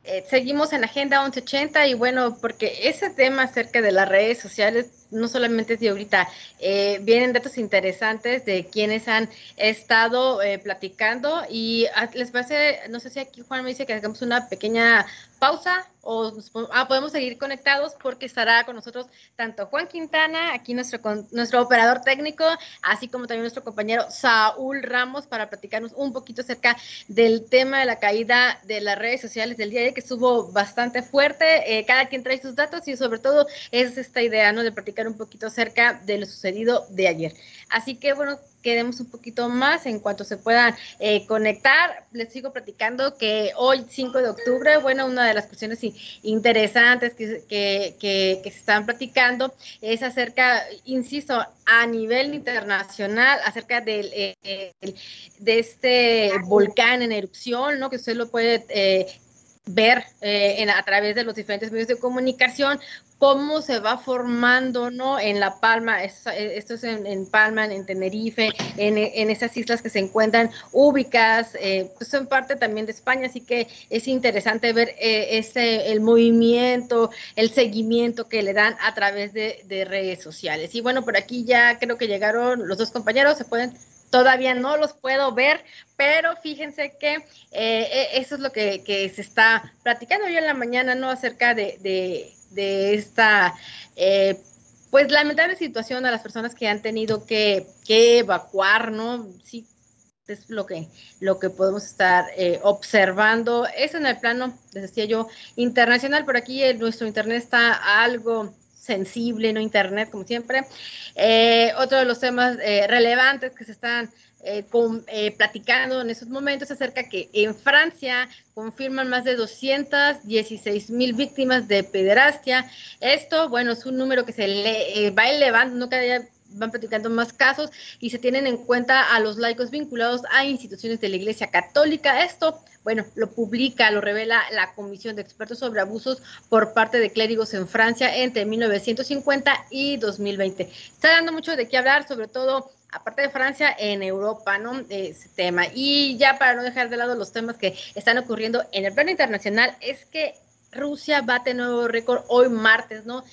Eh, seguimos en Agenda 1180 y bueno, porque ese tema acerca de las redes sociales no solamente de ahorita, eh, vienen datos interesantes de quienes han estado eh, platicando y ah, les parece, no sé si aquí Juan me dice que hagamos una pequeña pausa o ah, podemos seguir conectados porque estará con nosotros tanto Juan Quintana, aquí nuestro, nuestro operador técnico, así como también nuestro compañero Saúl Ramos para platicarnos un poquito acerca del tema de la caída de las redes sociales del día de que estuvo bastante fuerte. Eh, cada quien trae sus datos y sobre todo es esta idea ¿no? de platicar un poquito acerca de lo sucedido de ayer. Así que bueno, quedemos un poquito más en cuanto se puedan eh, conectar. Les sigo platicando que hoy, 5 de octubre, bueno, una de las cuestiones interesantes que, se están platicando es acerca, insisto, a nivel internacional, acerca del, eh, de este volcán en erupción, ¿no? Que usted lo puede eh, ver en, a través de los diferentes medios de comunicación, cómo se va formando, ¿no? En La Palma, esto, es en, Palma, en Tenerife, en, en, esas islas que se encuentran ubicadas, eh, pues son parte también de España, así que es interesante ver eh, ese, el movimiento, el seguimiento que le dan a través de redes sociales. Y bueno, por aquí ya creo que llegaron los dos compañeros, se pueden todavía no los puedo ver, pero fíjense que eh, eh, eso es lo que, que, se está platicando yo en la mañana, ¿no? Acerca de, esta, eh, pues lamentable situación a las personas que han tenido que, evacuar, ¿no? Sí, es lo que, lo que podemos estar eh, observando. Eso en el plano, les decía yo, internacional, por aquí nuestro internet está algo sensible, no internet, como siempre. Eh, otro de los temas relevantes que se están eh, eh, platicando en esos momentos acerca que en Francia confirman más de 216 mil víctimas de pederastia. Esto, bueno, es un número que se le, eh, va elevando, no cada día van platicando más casos y se tienen en cuenta a los laicos vinculados a instituciones de la Iglesia Católica. Esto, bueno, lo publica, lo revela la Comisión de Expertos sobre Abusos por parte de clérigos en Francia entre 1950 y 2020. Está dando mucho de qué hablar, sobre todo aparte de Francia, en Europa, ¿no? Ese tema. Y ya para no dejar de lado los temas que están ocurriendo en el plano internacional, es que Rusia bate nuevo récord hoy martes, ¿no?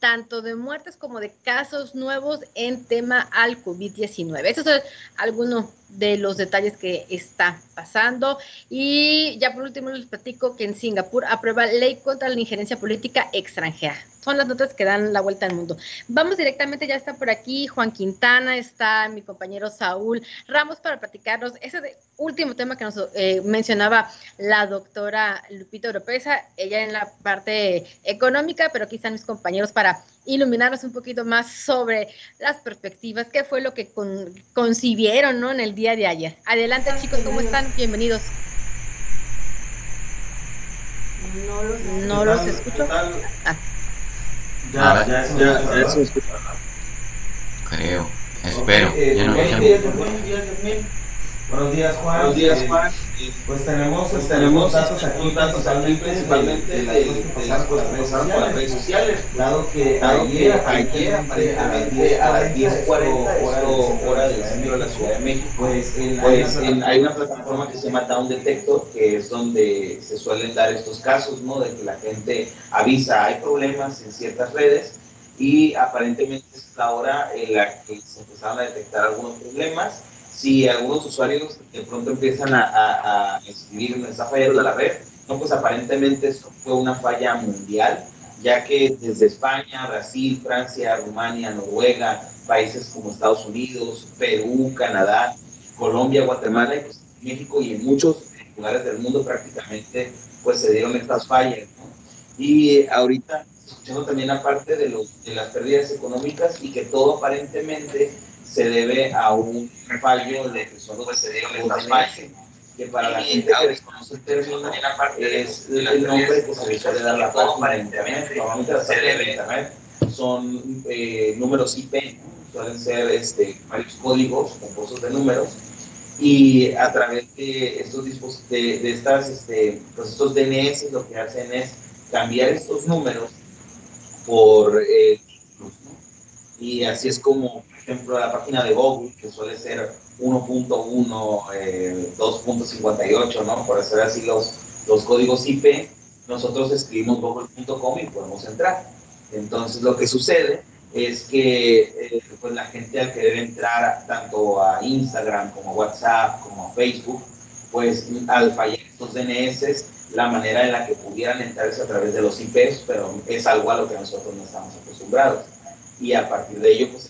Tanto de muertes como de casos nuevos en tema al COVID-19. Esos son algunos de los detalles que está pasando. Y ya por último les platico que en Singapur aprueba ley contra la injerencia política extranjera. Son las notas que dan la vuelta al mundo. Vamos directamente, ya está por aquí Juan Quintana, está mi compañero Saúl Ramos para platicarnos ese último tema que nos eh, mencionaba la doctora Lupita Oropesa, ella en la parte económica, pero aquí están mis compañeros para iluminarnos un poquito más sobre las perspectivas, qué fue lo que concibieron ¿no? en el día de ayer. Adelante chicos, ¿cómo están? Bienvenidos. No los, escucho. Ah. Ya, ya, ya, ya, se escucha. Creo, espero. ya no, Buenos días, Juan. Buenos días, Juan. Pues tenemos, pues tenemos datos aquí, datos aquí principalmente de, de, las cosas que pasaron por las redes sociales. Dado que Dado ayer, ayer aparentemente a las 10.40 hora del centro de la Ciudad de México, pues, en, pues en, hay una plataforma que se llama Down Detector, que es donde se suelen dar estos casos, ¿no? De que la gente avisa, hay problemas en ciertas redes y aparentemente es la hora en la que se empezaron a detectar algunos problemas si algunos usuarios de pronto empiezan a, a, a escribir, está fallando la red, no, pues aparentemente esto fue una falla mundial, ya que desde España, Brasil, Francia, Rumania, Noruega, países como Estados Unidos, Perú, Canadá, Colombia, Guatemala y pues, México y en muchos lugares del mundo prácticamente pues se dieron estas fallas. Y ahorita escuchando también aparte de, los, de las pérdidas económicas y que todo aparentemente se debe a un fallo de que solo se fallas, que para la gente que desconoce el término es el nombre que se le suele dar la página para internet, normalmente las páginas de internet. Son eh, números IP, suelen ser este, varios códigos compuestos de números, y a través de estos de, de estas, este, pues estos DNS lo que hacen es cambiar estos números por eh, y así es como ejemplo, la página de Google, que suele ser 1.1, eh, 2.58, ¿no? Por hacer así los, los códigos IP, nosotros escribimos google.com y podemos entrar. Entonces, lo que sucede es que eh, pues la gente al querer entrar tanto a Instagram como a WhatsApp como a Facebook, pues al fallar estos DNS, la manera en la que pudieran entrar es a través de los IPs, pero es algo a lo que nosotros no estamos acostumbrados. Y a partir de ello, pues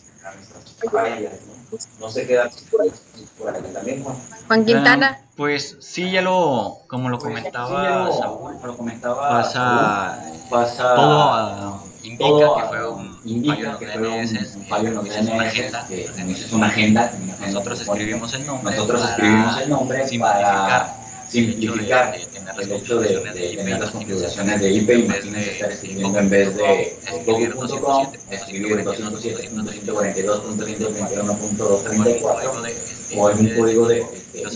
¿no? sé qué datos por ahí también, Juan. Juan Quintana. pues sí, ya lo, como lo comentaba Saúl, lo comentaba pasa, pasa todo uh, indica todo, que fue un indica que fue un DNS, fallo en una agenda, es una agenda, nosotros escribimos el nombre, nosotros escribimos el nombre para simplificar el hecho de, de tener las configuraciones de IP, imagínense en estar escribiendo en vez de google.com, escribir 207.142.221.234 o algún código de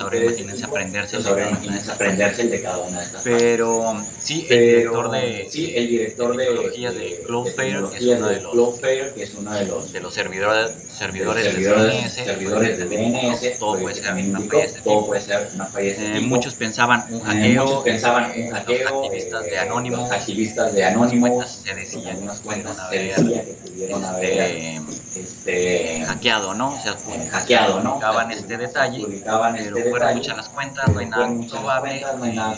Ahora imagínense aprenderse imagínense estas aprenderse de cada una de estas Pero sí, el director de, sí, el director de, tecnologías de Cloudflare, que es uno de los- que es uno de los de los servidores, servidores, servidores, de DNS, servidores de DNS, todo pues, puede ser una falla de todo puede ser una falla Eh, muchos pensaban un Eh, hackeo, muchos pensaban eh, un los hackeo, activistas eh, de Anonymous, los activistas de cuentas se decía algunas que cuentas se haber, que pudieron haber este, este, hackeado, ¿no? O sea, eh, hackeado, ¿no? publicaban este detalle, Publicaban pero fueron muchas las cuentas, no hay nada comprobable, cuentas, no hay nada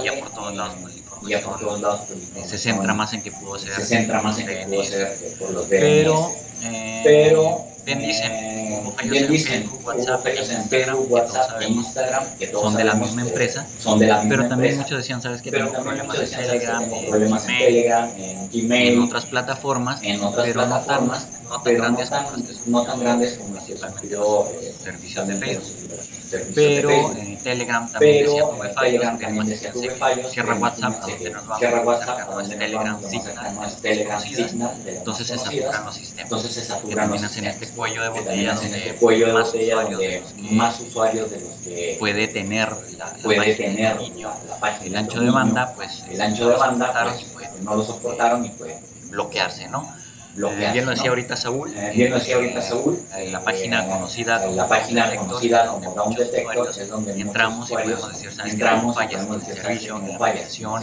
y ya por todos lados pues, ya por todos lados. pues, se información centra más en que pudo ser se centra más en que pudo ser eh, por los Pero, DNS. eh, pero bien dicen, eh, hubo fallos bien en dicen, Facebook, WhatsApp, Facebook, que todos WhatsApp, sabemos. Instagram, que todos son de la misma que empresa, son de la misma pero también muchos decían, ¿sabes pero Tengo problemas en. Telegram, problemas en Telegram, en Gmail, en otras plataformas, en otras pero plataformas, no tan no grandes como no tan grandes como las que los eh, servicios de de Pero en Telegram también Pero decía tuve en fallos, también decía fallos. cierra WhatsApp, cierra WhatsApp, cercano es Telegram, Signal, de es Telegram, Signal, entonces se saturan los sistemas. Entonces se saturan los sistemas. este hacen donde este cuello de más botella usuarios de donde los que más usuarios de los que puede tener la, puede página tener la, página el ancho de banda, pues el ancho de no lo banda soportaron pues, no lo soportaron y puede bloquearse, ¿no? Bien lo ahorita Saúl. Eh, bien lo decía ahorita Saúl. En la página eh, conocida como la página conocida donde como Down muchos Detector usuarios es donde muchos entramos y podemos decir, entramos Fallas en el servicio, la aplicación,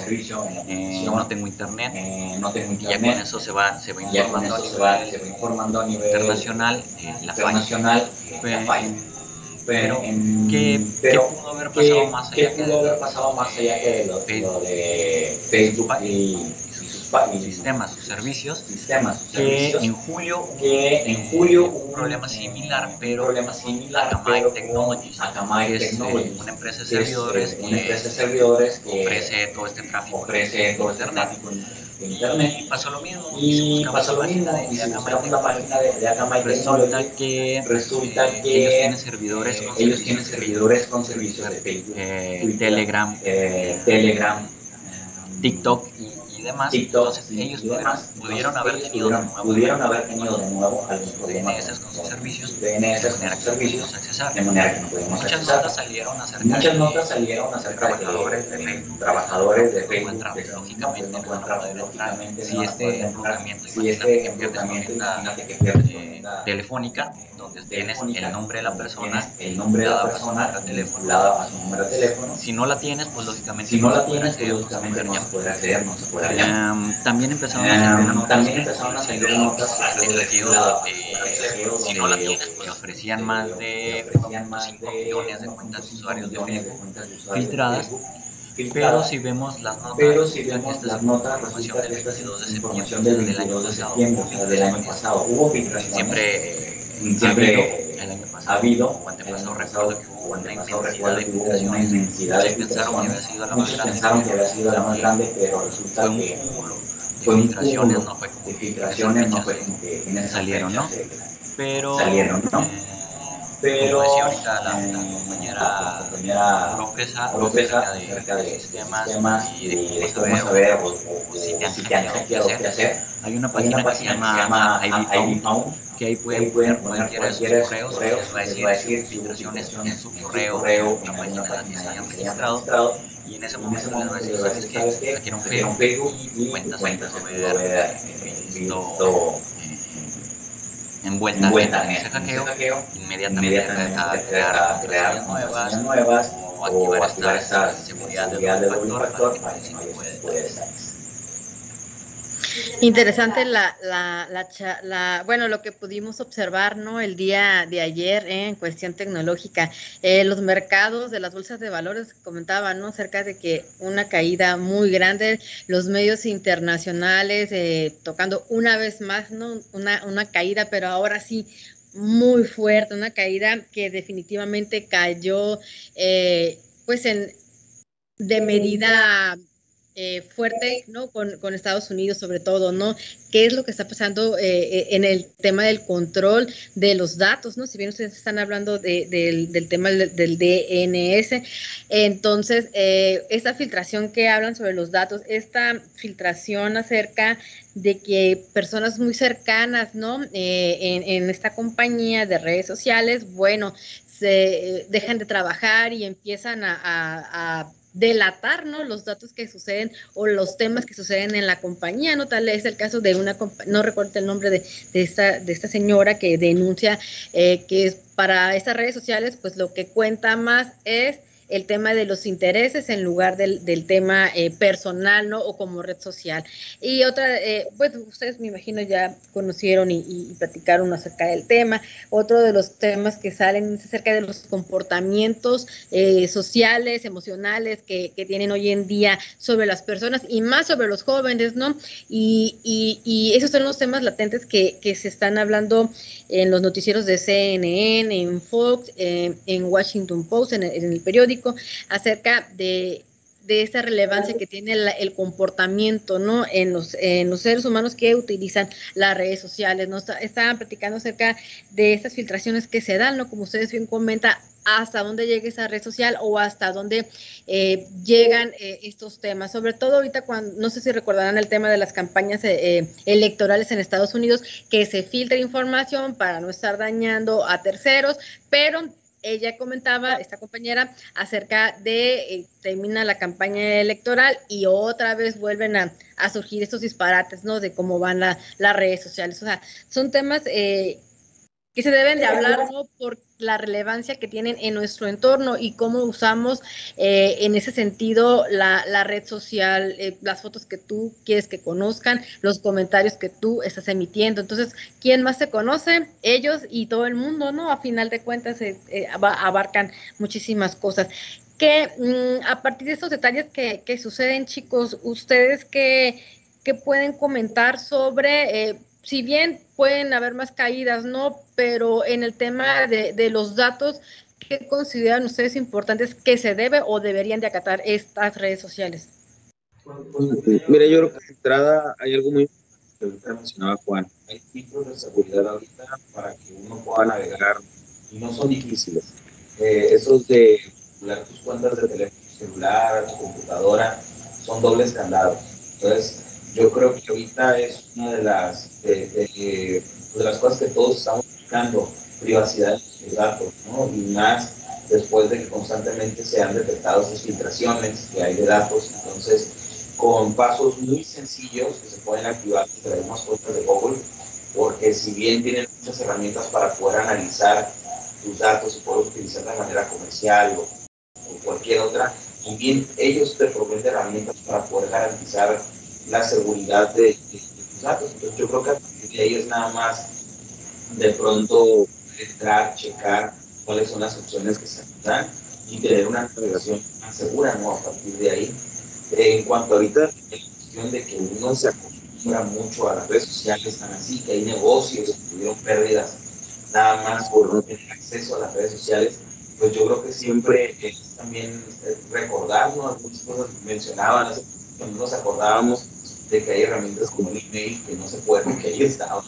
eh, no tengo internet. eh, no tengo Y ya con eso se va, se va informando a eso se va, nivel se va informando a nivel internacional eh, la falla. internacional eh, la falla. Pero, ¿qué, pero, qué pudo haber ¿qué- pasado más allá que pudo haber pasado más allá que de lo, de Facebook y sus sistemas, sus servicios? sistemas, sus Que servicios, en julio que en julio hubo un problema similar, pero problema similar, Akamai pero Technologies, Akamai que es eh, Technologies, una empresa de que es, servidores eh, una que empresa de servidores que ofrece todo este tráfico ofrece todo este tráfico internet. Y pasó lo mismo. Y pasó lo mismo, y si buscamos la página de, de Akamai Resulta que, resulta eh, que ellos tienen servidores con ellos servicios tienen de servidores con servicios de Facebook, eh, Twitter, Telegram, eh, Telegram, eh, TikTok y demás. TikTok Entonces ellos y demás. pudieron Entonces, haber ellos tenido de nuevo pudieron haber tenido de nuevo DNS con sus servicios DNS de con manera sus servicios accesar. de manera que no podemos Muchas accesar. notas salieron acerca Muchas de notas salieron acerca de trabajadores de eh, Facebook trabajadores de Facebook lógicamente, no no Si este enrutamiento, si este enrutamiento, que eh, telefónica, donde tienes el nombre de la persona, el nombre de la persona vinculada a su número de teléfono. Si no la tienes, pues lógicamente Si no la tienes, pues lógicamente no se acceder, no se también empezaron a salir notas también empezaron a salir notas en el si no la tienes, pues ofrecían más de ofrecían más 5 de millones de cuentas de usuarios de Facebook filtradas, pero si vemos las notas, Pero si vemos las notas, información del que esta es 22 de septiembre del año 22 de pasado. septiembre, o sea, del año pasado. Hubo filtraciones. Siempre, eh, Siempre, ha habido, eh, el año ha pasado, habido, o el antepasado, año recuerdo pasado, que hubo una recuerdo de pensaron que había filtraciones. sido la más Muchos grande, pensaron que había sido la más grande, pero resulta que fue filtraciones, no fue como filtraciones, no fue como que en salieron, ¿no? eh, pero salieron, ¿no? eh, Pero, como decía ahorita la, la eh, compañera la compañera acerca de, sistemas, sistemas y de cómo saber saber o, o, o o si te han hackeado qué hacer. Hay una página que se llama Que ahí pueden poner poner cualquiera de sus correos, correos, les va a decir su correo, una página la que se hayan registrado, y en ese en momento les va a decir, ¿sabes qué? Hackearon Hackearon Facebook y cuenta cuenta haber eh, visto eh, envuelta envuelta en ese hackeo, inmediatamente crear crear nuevas nuevas o activar esta seguridad de doble factor para que no haya ese ese tipo de tipo de ataques. ataques. Interesante la, la, la, la- bueno, lo que pudimos observar, ¿no? El día de ayer ¿eh? en cuestión tecnológica, Eh, los mercados de las bolsas de valores comentaban, ¿no? Acerca de que una caída muy grande, los medios internacionales eh, tocando una vez más, ¿no? Una, una caída, pero ahora sí muy fuerte, una caída que definitivamente cayó, eh, pues en de medida eh, fuerte, ¿no? Con, con, Estados Unidos sobre todo, ¿no? ¿Qué es lo que está pasando eh, en el tema del control de los datos, ¿no? Si bien ustedes están hablando de, de, del tema del, del, DNS, entonces, eh, esta filtración que hablan sobre los datos, esta filtración acerca de que personas muy cercanas, ¿no? Eh, en, esta compañía de redes sociales, bueno, se dejan de trabajar y empiezan a delatar ¿no? los datos que suceden o los temas que suceden en la compañía, ¿no? Tal es el caso de una, no recuerdo el nombre de, de, esta, de esta señora que denuncia eh, que para estas redes sociales, pues lo que cuenta más es el tema de los intereses en lugar del, del tema eh, personal, ¿no? O como red social. Y otra, eh, pues ustedes me imagino ya conocieron y, platicaron acerca del tema. Otro de los temas que salen es acerca de los comportamientos eh, sociales, emocionales que, que, tienen hoy en día sobre las personas y más sobre los jóvenes, ¿no? Y, y, esos son los temas latentes que, que, se están hablando en los noticieros de CNN, en Fox, en Washington Post, en en el periódico acerca de, de esa relevancia que tiene la, el comportamiento ¿no? en, los, en los seres humanos que utilizan las redes sociales. ¿no? Estaban platicando acerca de estas filtraciones que se dan, ¿no? como ustedes bien comentan, hasta dónde llega esa red social o hasta dónde eh, llegan eh, estos temas. Sobre todo ahorita cuando, no sé si recordarán el tema de las campañas eh, electorales en Estados Unidos, que se filtra información para no estar dañando a terceros, pero ella comentaba, esta compañera, acerca de eh, termina la campaña electoral y otra vez vuelven a, surgir estos disparates, ¿no? De cómo van las redes sociales. O sea, son temas eh, que se deben de hablar, ¿no? Por la relevancia que tienen en nuestro entorno y cómo usamos eh, en ese sentido la, red social, eh, las fotos que tú quieres que conozcan, los comentarios que tú estás emitiendo. Entonces, ¿quién más se conoce? Ellos y todo el mundo, ¿no? A final de cuentas, eh, abarcan muchísimas cosas. Que mm, a partir de estos detalles que, que suceden, chicos, ustedes que, que pueden comentar sobre si bien pueden haber más caídas, ¿no? Pero en el tema de, los datos, ¿qué consideran ustedes importantes que se debe o deberían de acatar estas redes sociales? Mira, yo creo que de entrada hay algo muy que mencionaba Juan. Hay tipos de seguridad ahorita para que uno pueda navegar y no son difíciles. Eh, esos de tus cuentas de teléfono celular, tu computadora, son dobles candados. Entonces, yo creo que ahorita es una de las, de, las cosas que todos estamos buscando, privacidad de los datos, ¿no? Y más después de que constantemente se han detectado esas filtraciones que hay de datos. Entonces, con pasos muy sencillos que se pueden activar desde mismas cuentas de Google, porque si bien tienen muchas herramientas para poder analizar tus datos y poder utilizar de manera comercial o, o cualquier otra, también ellos te proveen herramientas para poder garantizar la seguridad de, tus datos. Entonces yo creo que de ahí es nada más de pronto entrar, checar cuáles son las opciones que se dan y tener una navegación más segura ¿no? a partir de ahí. En cuanto ahorita la cuestión de que uno se acostumbra mucho a las redes sociales, están así, que hay negocios que tuvieron pérdidas nada más por tener acceso a las redes sociales, pues yo creo que siempre es también recordarnos, algunas cosas mencionaban, cuando nos acordábamos de que hay herramientas como el email que no se pueden, que ahí estaban,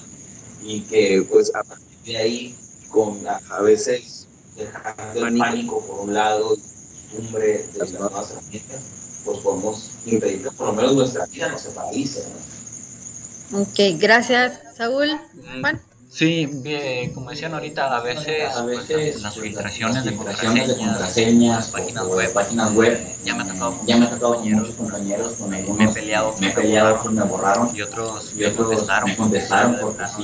y que pues a partir de ahí, con a, veces dejando el pánico por un lado, costumbre de las nuevas herramientas, pues podemos impedir que por lo menos nuestra vida no se paralice. Ok, gracias, Saúl. Juan. Sí, bien, como decían ahorita, a veces, a pues, las pues, filtraciones, de, contraseñas, de contraseñas, páginas web, páginas web, ya me ha tocado, ya me ha tocado con muchos compañeros, con algunos, me he peleado, me he peleado, pues me borraron, y otros, y otros contestaron, me contestaron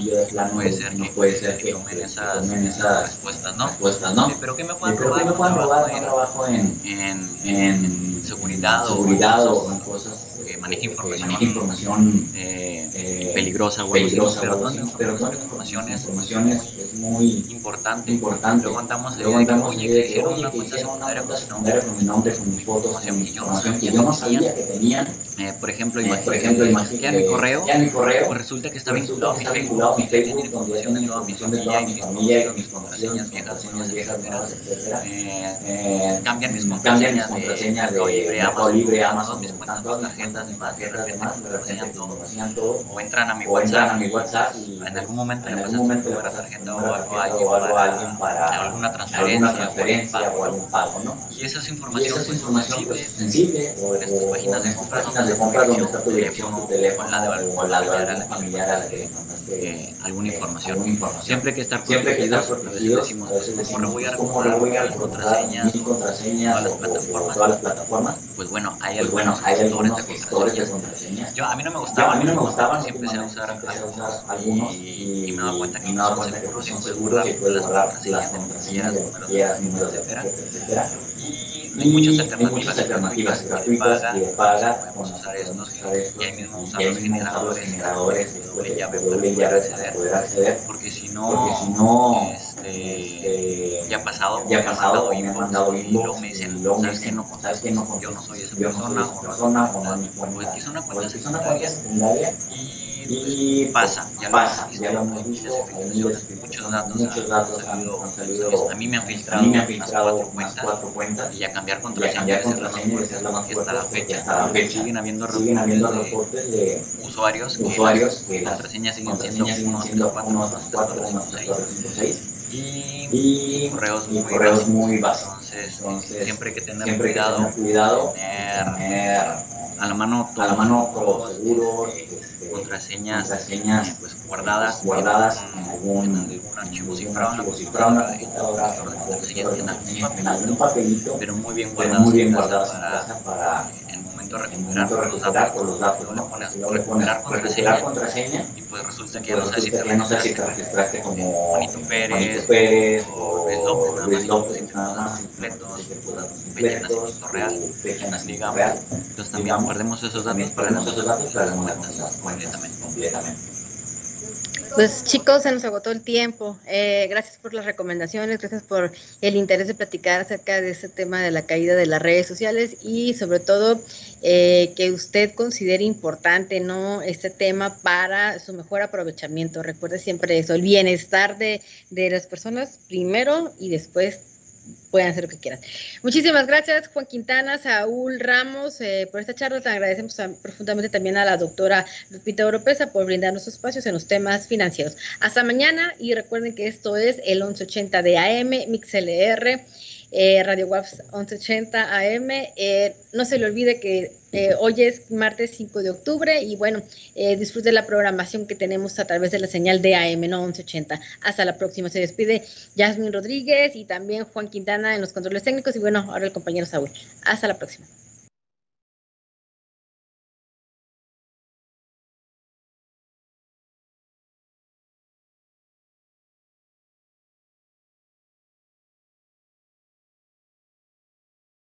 yo de plano no puede ser no que, puede ser que, tomen esas, respuestas, ¿no? respuestas, ¿no? Sí, pero que me puedan creo que robar, me pueden robar trabajo en, en, en seguridad, o cosas que que información, información eh, eh, peligrosa o peligrosa, pero toda pero toda es información es, es muy importante. importante. Luego andamos de que, oye, que hicieron una que cuenta hicieron una secundaria cuenta con mi nombre, secundaria con mi nombre, con mis fotos, información que yo no información que sabía yo no que sabía que tenían. Eh, por ejemplo, Eh, imagínate, por ejemplo, imagínate a mi correo, mi correo pues resulta que está vinculado a mi Facebook, mi Facebook, tiene información de toda mi familia toda mi mis familia contraseñas, mis contraseñas, contraseñas viejas, contraseñas viejas, nuevas, etcétera. Eh, Eh, cambian mis contraseñas de Mercado Libre, Amazon, mis cuentas, todas mis tarjetas, demás, de repente me me todo. O entran a mi a WhatsApp mi WhatsApp y en algún momento en le número pasas tarjeta o algo a alguien para para alguna transferencia o algún pago, ¿no? Y esa es información, pues, información pues, sensible o en estas páginas de de donde está tu dirección, tu teléfono la de algún familiar a la que mandaste eh, alguna eh, información. alguna información. Siempre hay que estar protegidos. A veces decimos, pues, ¿cómo no voy a decimos, ¿cómo no voy a recordar contraseñas? contraseñas todas las plataformas? todas las plataformas? Pues bueno, hay Pues algunos de gestores de. Yo, a mí no me Yo, gustaba, a mí no me gustaban, siempre empecé a usar empecé a usar algunos y, y me daba cuenta que no daba son cuenta que puedes guardar las contraseñas números números etcétera. etcétera. Y hay muchas Y alternativas, alternativas y y de de paga. paga Podemos usar estos y ahí mismo y usar los generadores generadores de de doble llave de para doble poder acceder. Porque si no, este, este, ya ha pasado, ya ha pasado, mandado me han mandado y inbox me y dicen, ¿sabes qué? No ¿sabes qué? No yo no soy esa persona o no es que una cuenta que secundaria y y pasa, ya lo pasa, ya lo hemos visto, muchos datos, muchos han, datos han, salido, han salido, a mí me han a filtrado, mí me han unas filtrado cuatro cuentas cuatro cuentas y a cambiar contraseña, es la más fuerte, hasta la fecha hasta la fecha siguen habiendo siguen habiendo reportes de usuarios que usuarios las que las contraseñas siguen siendo contraseñas siguen 1, 3, siendo 4, 1, 1, 3, 3, 4, 4, 1, 5, 3, 6 4, 5, 6 y, y correos y muy correos básicos. muy básicos. Entonces, siempre hay que tener cuidado, tener a la mano a la mano todos seguros, este, contraseñas, contraseñas eh, pues guardadas, guardadas en, algún, en algún archivo cifrado, archivo cifrado, en algún papelito, pero muy bien guardadas muy bien guardadas para momento de recuperar momento los datos, los datos, luego ¿no? le pones Y luego le pones recuperar recuperar contraseña contraseña y pues resulta que pues no si te sé si te registraste como Juanito Pérez, o o Luis López, Luis nada López, nada más, completos, fecha de nacimiento real, tu fecha de nacimiento digamos. real. Entonces también perdemos esos datos para las cuentas completamente. Pues chicos, se nos agotó el tiempo. Eh, gracias por las recomendaciones, gracias por el interés de platicar acerca de este tema de la caída de las redes sociales y sobre todo eh, que usted considere importante no este tema para su mejor aprovechamiento. Recuerde siempre eso, el bienestar de, de las personas primero y después pueden hacer lo que quieran. Muchísimas gracias, Juan Quintana, Saúl Ramos, eh, por esta charla. Te agradecemos profundamente también a la doctora Lupita Oropesa por brindarnos espacios en los temas financieros. Hasta mañana y recuerden que esto es el 1180 de AM, MixLR. Eh, Radio WAPS 1180 AM. Eh, no se le olvide que eh, hoy es martes 5 de octubre y bueno, eh, disfrute la programación que tenemos a través de la señal de AM, no 1180. Hasta la próxima. Se despide Yasmin Rodríguez y también Juan Quintana en los controles técnicos y bueno, ahora el compañero Saúl. Hasta la próxima.